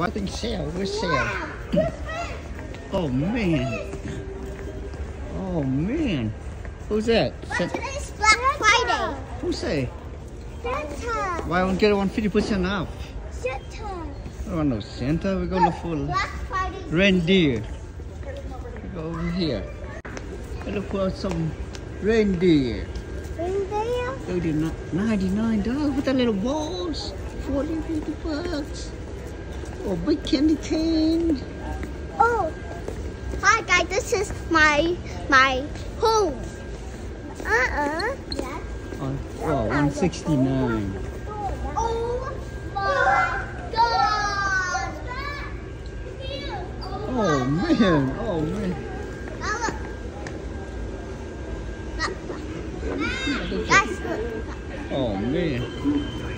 I think Sal. Where's Sal? Oh man. Oh man. Who's that? Today's Black Friday. Who say? Santa. Why don't get it 150% off? Santa. I don't know Santa. We're going to full Black Friday. reindeer. Go over here. Look for some reindeer. Reindeer. $39 $99 with the little balls. 40 50 bucks. Oh, big candy cane. Oh. Hi guys, this is my my home. Uh-uh. Yes. Oh, oh 169 Oh my god. Oh man. Oh man. Now look. Oh man.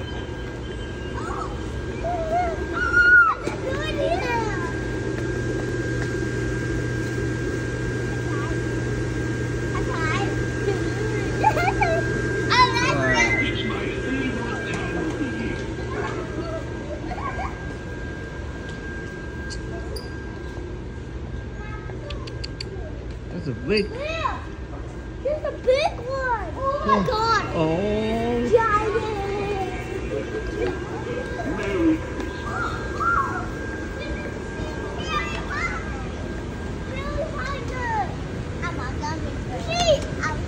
That's a big. There's a big one. Oh my oh. god. Oh. Giant. Really hungry. I'm a gummy bear. I'm-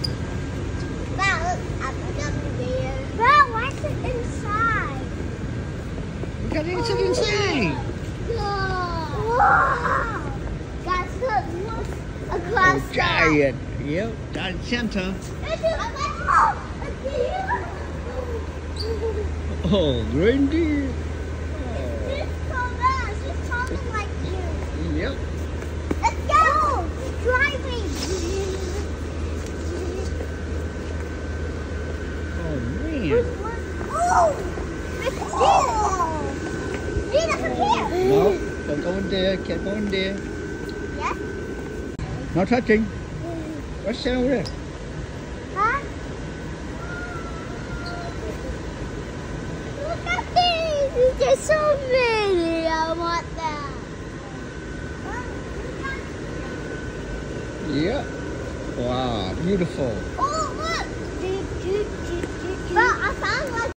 Wow, look, I'm a gummy bear. Wow, what's it inside? We got it inside. Wow. Guys, look, look across giant. Yep. Giant Santa. Oh, a deer. Oh, reindeer. She's taller. She's taller like you. Yep. Let's go. Driving. Oh man. Oh, it's a deer. Nina, come here. No, don't go in there. Can't go in there. Yes. No touching. What's down over there? Huh? Look at these! There's so many! I want them! Yep. Wow, beautiful. Oh, look! But I found one.